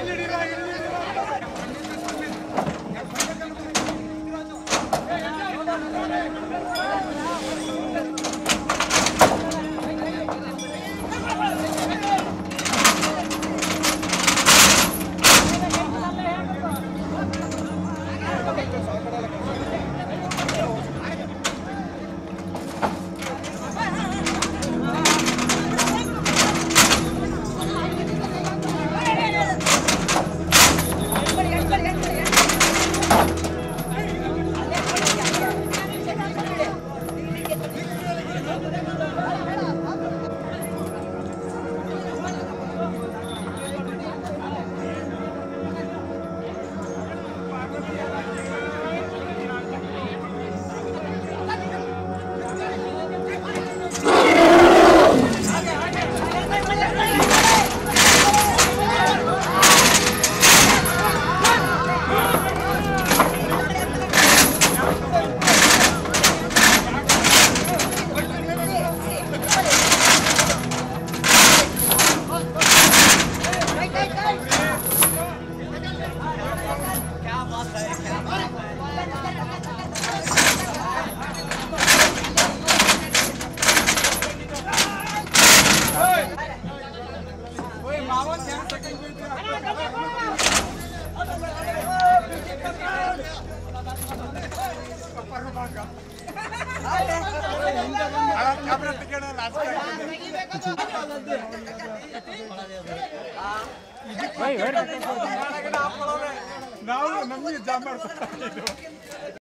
இல்லடிடா இல்லடிடா ನಾವು ನಮಗೆ ಜಾಮ್ ಮಾಡ್ತಾರೆ